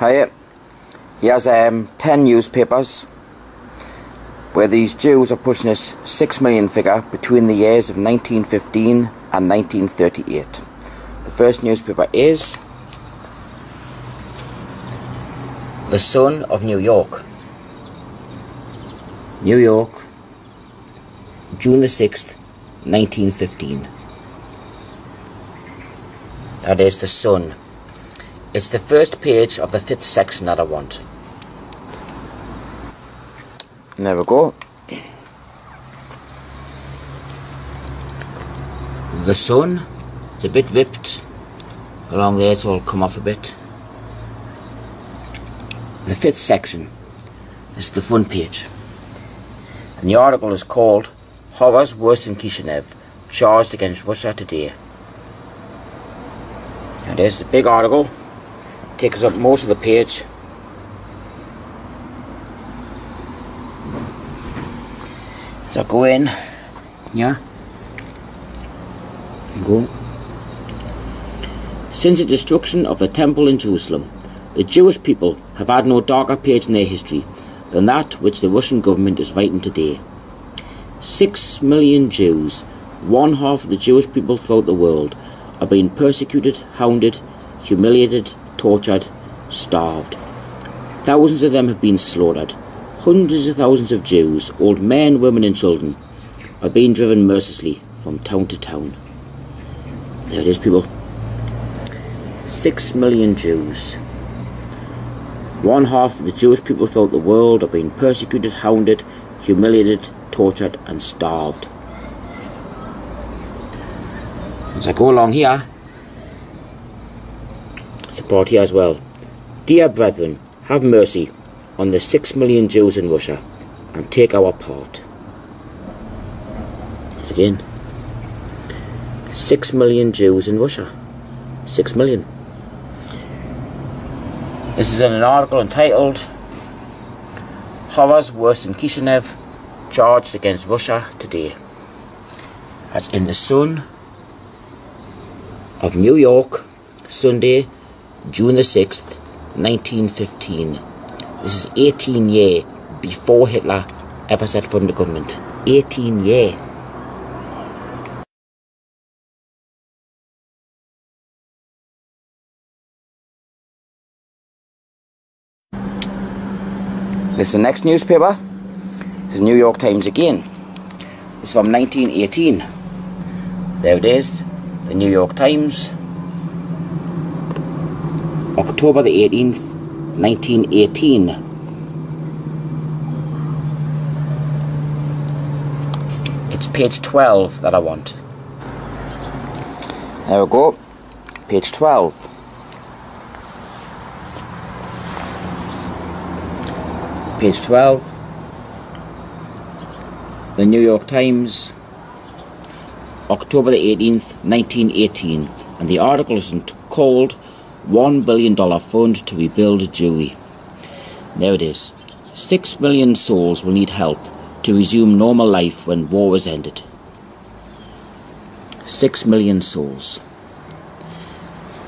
Hiya. He has um, 10 newspapers where these Jews are pushing this 6 million figure between the years of 1915 and 1938. The first newspaper is The Sun of New York. New York, June the 6th, 1915. That is The Sun. It's the first page of the fifth section that I want. And there we go. The sun, it's a bit ripped along there, it's all come off a bit. The fifth section is the front page. And the article is called Horrors Worse than Kishinev, Charged Against Russia Today. And there's the big article, takes up most of the page. So go in, yeah, go. Since the destruction of the temple in Jerusalem, the Jewish people have had no darker page in their history than that which the Russian government is writing today. Six million Jews, one half of the Jewish people throughout the world, are being persecuted, hounded, humiliated, tortured, starved. Thousands of them have been slaughtered. Hundreds of thousands of Jews, old men, women, and children, are being driven mercilessly from town to town. There it is, people. Six million Jews. One half of the Jewish people throughout the world are being persecuted, hounded, humiliated, tortured, and starved. As I go along here, support here as well. Dear brethren, have mercy on the six million Jews in Russia and take our part. Again, six million Jews in Russia. Six million. This is in an article entitled Horrors Worse than Kishinev Charged Against Russia Today. That's in the Sun of New York, Sunday, June the 6th, 1915. This is 18 year before Hitler ever set foot in the government. 18 year. This is the next newspaper. This is New York Times again. It's from 1918. There it is. The New York Times. October the 18th, 1918. It's page 12 that I want. There we go. Page 12. Page 12. The New York Times. October the 18th, 1918. And the article is called $1 billion fund to rebuild Jewry. There it is. Six million souls will need help to resume normal life when war is ended. Six million souls.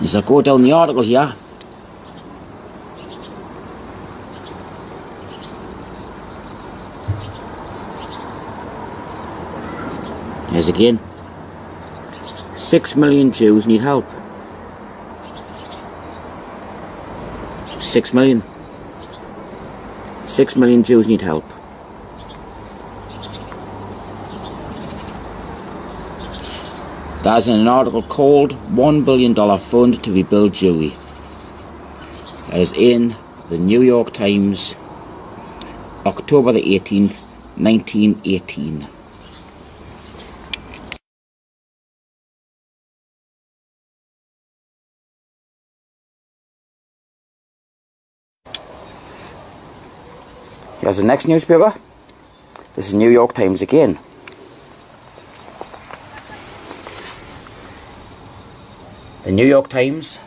As I go down the article here, there's again. Six million Jews need help. Six million. Six million Jews need help. That's in an article called $1 billion fund to rebuild Jewry. That is in the New York Times, October the 18th, 1918. Here's the next newspaper. This is New York Times again. The New York Times,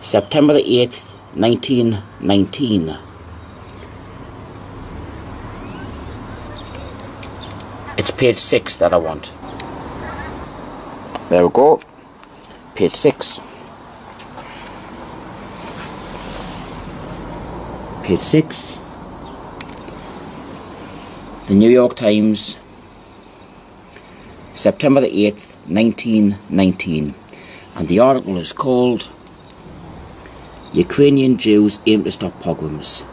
September the 8th, 1919. It's page 6 that I want. There we go. Page 6. Page 6. The New York Times, September the 8th, 1919. And the article is called Ukrainian Jews Aim to Stop Pogroms.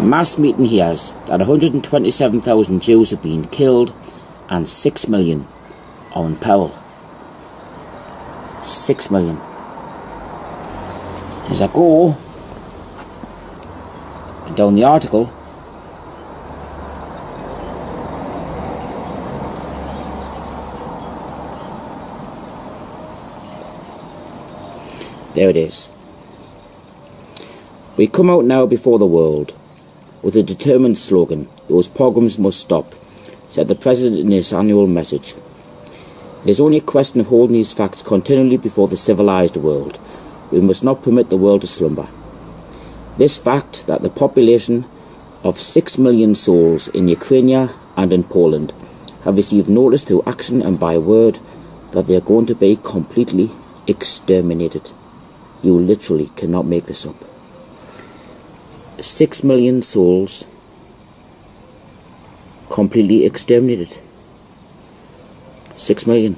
Mass meeting hears that 127,000 Jews have been killed and 6 million are in peril. 6 million. As I go down the article, there it is. We come out now before the world with a determined slogan, those pogroms must stop, said the President in his annual message. It is only a question of holding these facts continually before the civilized world. We must not permit the world to slumber. This fact that the population of 6 million souls in Ukraine and in Poland have received notice through action and by word that they are going to be completely exterminated. You literally cannot make this up. 6 million souls completely exterminated. 6 million.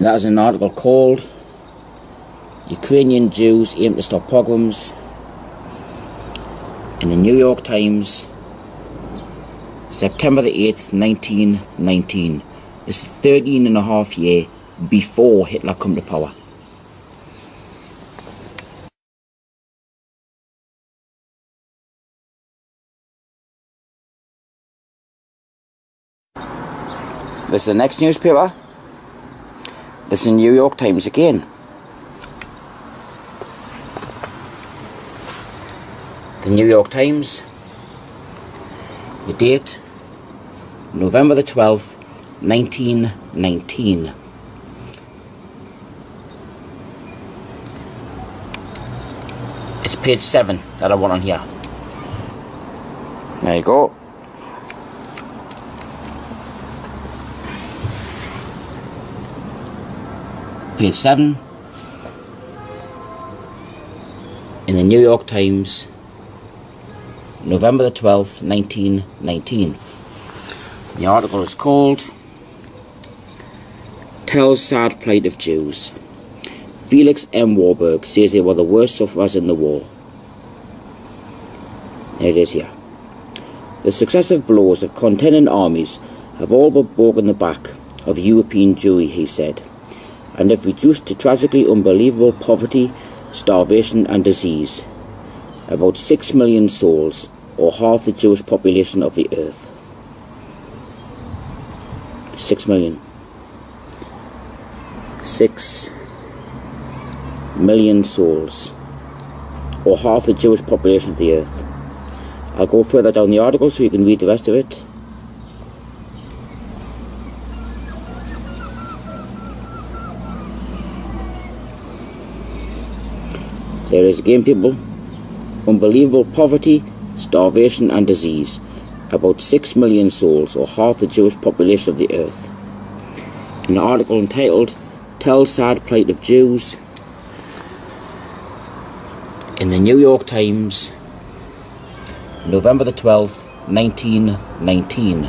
That is an article called Ukrainian Jews Aim to Stop Pogroms in the New York Times, September the 8th, 1919. This is 13 and a half year before Hitler come to power. This is the next newspaper. This is the New York Times again. The New York Times. The date November the 12th, 1919. It's page 7 that I want on here. There you go. page 7 in the New York Times, November the 12th, 1919. The article is called Tells Sad Plight of Jews. Felix M. Warburg says they were the worst sufferers in the war. There it is here. The successive blows of contending armies have all but broken the back of European Jewry, he said and have reduced to tragically unbelievable poverty, starvation and disease. About 6 million souls, or half the Jewish population of the earth. 6 million. 6 million souls, or half the Jewish population of the earth. I'll go further down the article so you can read the rest of it. There is again, people, unbelievable poverty, starvation, and disease. About 6 million souls, or half the Jewish population of the earth. An article entitled Tell Sad Plight of Jews in the New York Times, November the 12th, 1919.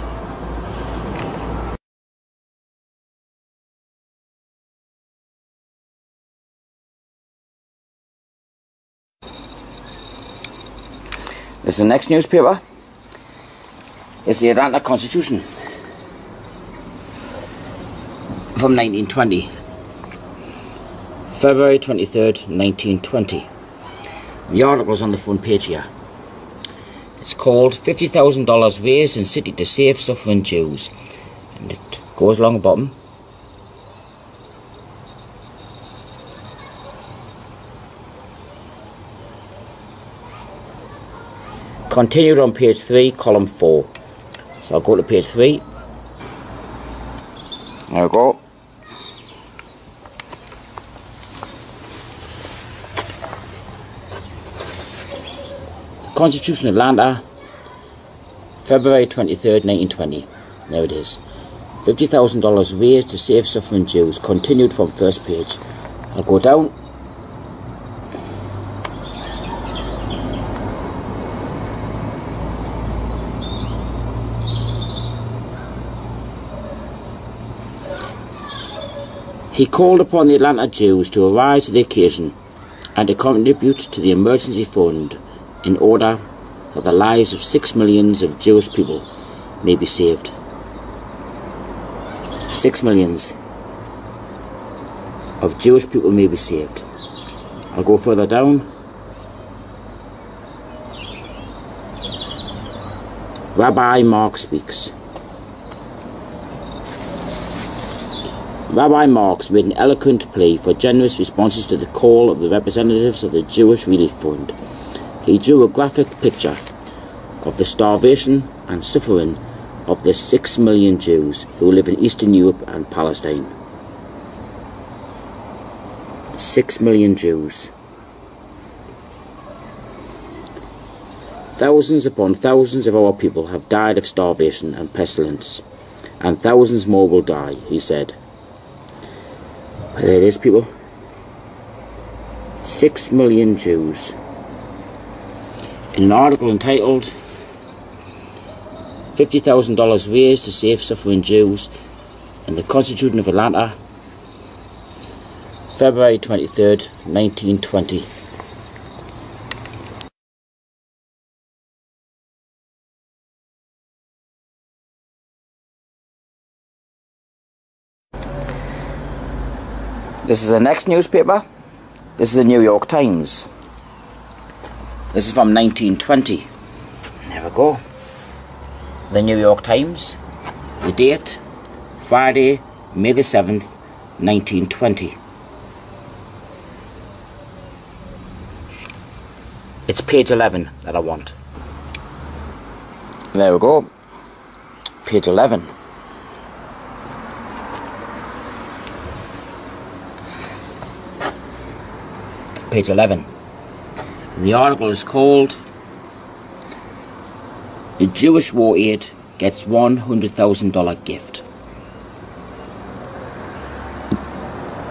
This is the next newspaper. It's the Atlanta Constitution from 1920. February 23rd, 1920. The article's on the front page here. It's called $50,000 raised in city to save suffering Jews. And it goes along the bottom. Continued on page 3, column 4. So I'll go to page 3. There we go. Constitution of Atlanta, ah. February 23rd, 1920. There it is. $50,000 raised to save suffering Jews. Continued from first page. I'll go down. He called upon the Atlanta Jews to arise to the occasion and to contribute to the emergency fund in order that the lives of six millions of Jewish people may be saved. Six millions of Jewish people may be saved. I'll go further down. Rabbi Mark speaks. Rabbi Marks made an eloquent plea for generous responses to the call of the representatives of the Jewish Relief Fund. He drew a graphic picture of the starvation and suffering of the six million Jews who live in Eastern Europe and Palestine. Six million Jews. Thousands upon thousands of our people have died of starvation and pestilence, and thousands more will die, he said. There it is, people. Six million Jews. In an article entitled $50,000 raised to save suffering Jews in the Constitution of Atlanta, February 23rd, 1920. This is the next newspaper. This is the New York Times. This is from 1920. There we go. The New York Times. The date, Friday, May the 7th, 1920. It's page 11 that I want. There we go. Page 11. page 11. And the article is called The Jewish War Aid Gets $100,000 Gift.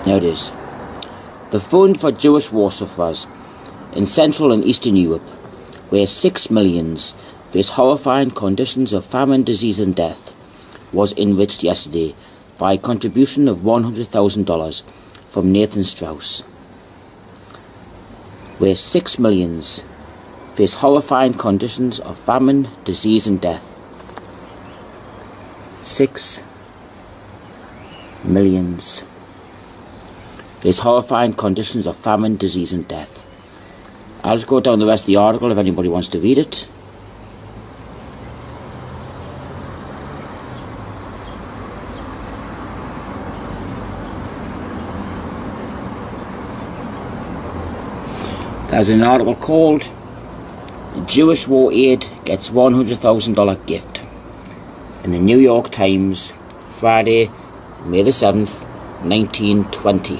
There it is. The Fund for Jewish War Sufferers in Central and Eastern Europe, where six millions face horrifying conditions of famine, disease, and death, was enriched yesterday by a contribution of $100,000 from Nathan Strauss where six millions face horrifying conditions of famine, disease, and death. Six millions face horrifying conditions of famine, disease, and death. I'll just go down the rest of the article if anybody wants to read it. There's an article called Jewish War Aid Gets $100,000 Gift in the New York Times, Friday, May the 7th, 1920.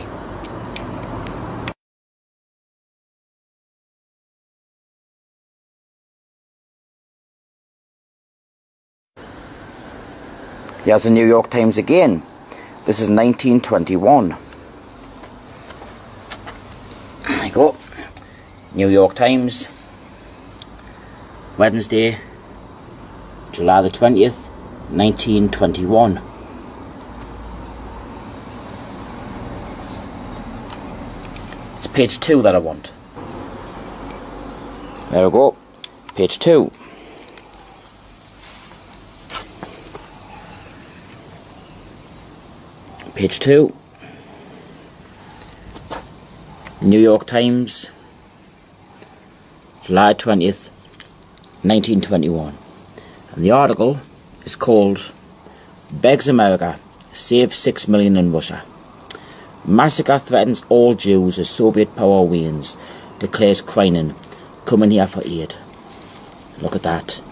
Here's the New York Times again. This is 1921. There you go. New York Times, Wednesday, July the 20th, 1921. It's page 2 that I want. There we go, page 2. Page 2. New York Times, July 20th, 1921. And the article is called Begs America, Save 6 Million in Russia. Massacre threatens all Jews as Soviet power wanes, declares Krynin, coming here for aid. Look at that.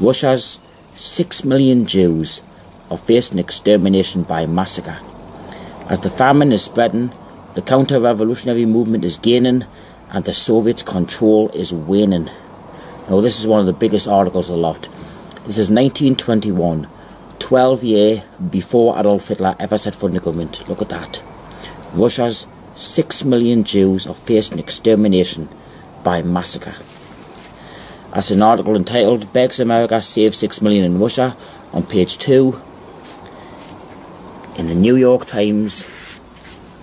Russia's 6 million Jews are facing extermination by massacre. As the famine is spreading, the counter-revolutionary movement is gaining and the Soviets' control is waning. Now, this is one of the biggest articles of the lot. This is 1921, 12 year before Adolf Hitler ever set foot in the government. Look at that. Russia's six million Jews are facing extermination by massacre. As an article entitled Begs America Save Six Million in Russia on page two in the New York Times,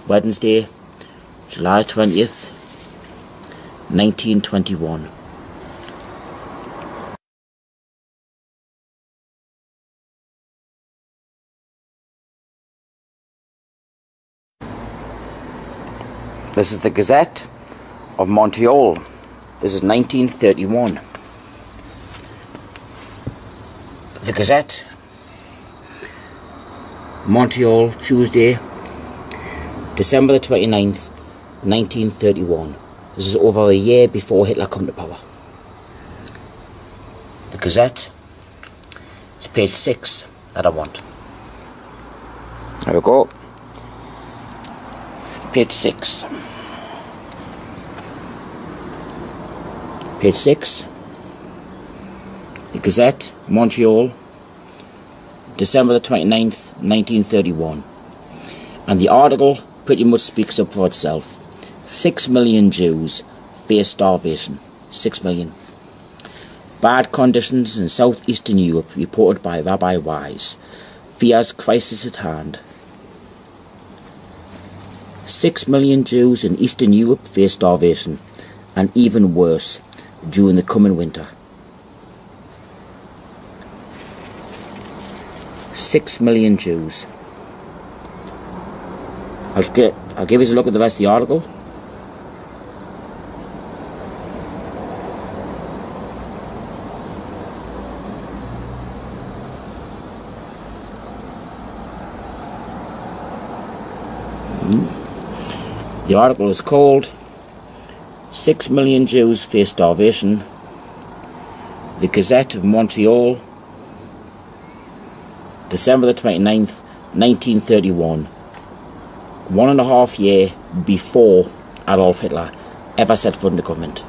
Wednesday, July 20th, 1921. This is the Gazette of Montreal. This is 1931. The Gazette, Montreal, Tuesday, December the 29th, 1931. This is over a year before Hitler come to power. The Gazette, it's page 6 that I want. There we go. Page 6. Page 6. The Gazette, Montreal, December the 29th, 1931. And the article pretty much speaks up for itself. Six million Jews face starvation. Six million. Bad conditions in southeastern Europe reported by Rabbi Wise. Fears crisis at hand. Six million Jews in Eastern Europe face starvation, and even worse, during the coming winter. Six million Jews. I'll, get, I'll give you a look at the rest of the article. The article is called Six Million Jews Face Starvation. The Gazette of Montreal, December the 29th, 1931. One and a half year before Adolf Hitler ever set foot in the government.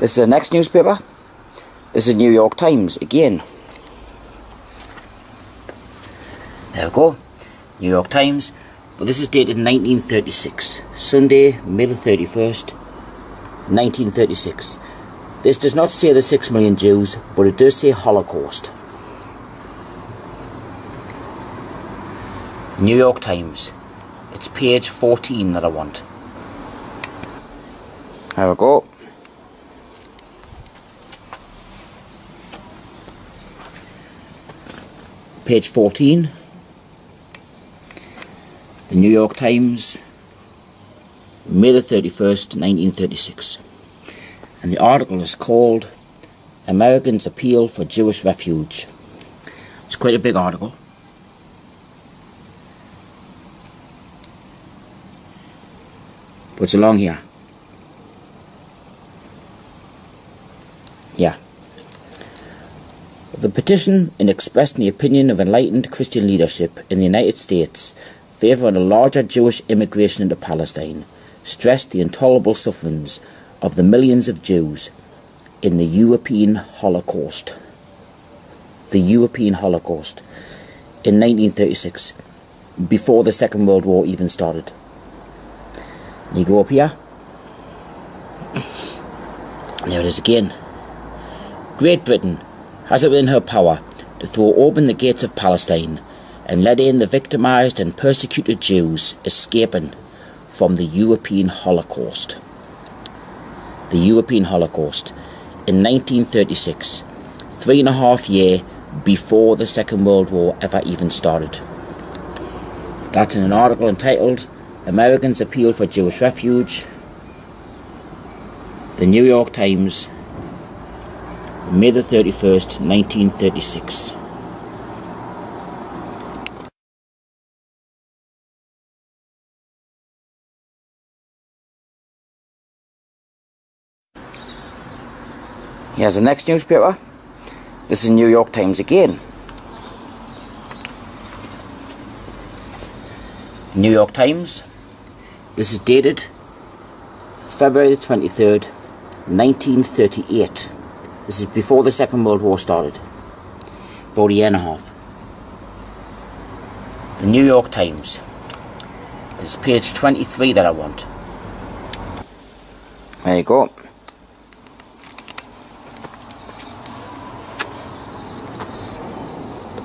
This is the next newspaper. This is the New York Times again. There we go. New York Times. But this is dated 1936. Sunday, May the 31st, 1936. This does not say the 6 million Jews, but it does say Holocaust. New York Times. It's page 14 that I want. There we go. Page 14, the New York Times, May the 31st, 1936. And the article is called Americans Appeal for Jewish Refuge. It's quite a big article. It's along here. Yeah. The petition, in expressing the opinion of enlightened Christian leadership in the United States favouring a larger Jewish immigration into Palestine, stressed the intolerable sufferings of the millions of Jews in the European Holocaust. The European Holocaust in 1936, before the Second World War even started. You go up here. There it is again. Great Britain has it within her power to throw open the gates of Palestine and let in the victimized and persecuted Jews escaping from the European Holocaust. The European Holocaust in 1936, three and a half year before the Second World War ever even started. That's in an article entitled Americans Appeal for Jewish Refuge, the New York Times, May the 31st, 1936. Here's the next newspaper. This is New York Times again. New York Times. This is dated February the 23rd, 1938. This is before the Second World War started. About a year and a half. The New York Times. It's page 23 that I want. There you go.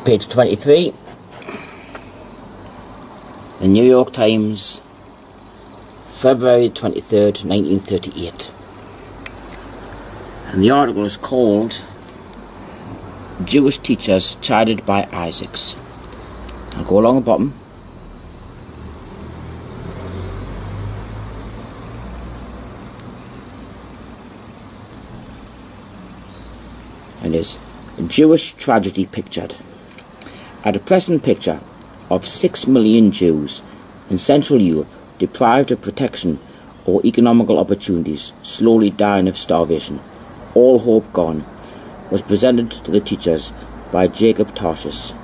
Page 23. The New York Times, February 23rd, 1938. And the article is called Jewish Teachers Chided by Isaacs. I'll go along the bottom. And is Jewish tragedy pictured. A depressing picture of six million Jews in Central Europe deprived of protection or economical opportunities, slowly dying of starvation, all hope gone, was presented to the teachers by Jacob Tarschus.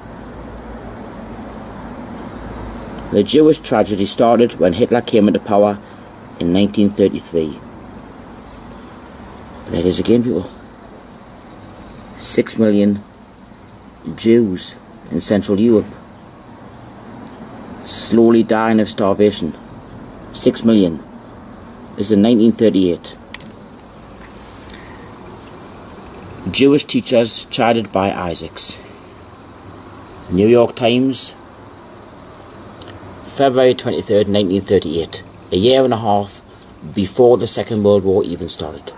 The Jewish tragedy started when Hitler came into power in 1933. There it is again, people. Six million Jews in Central Europe slowly dying of starvation. Six million. This is in 1938. Jewish teachers chided by Isaacs. New York Times, February 23rd, 1938, a year and a half before the Second World War even started.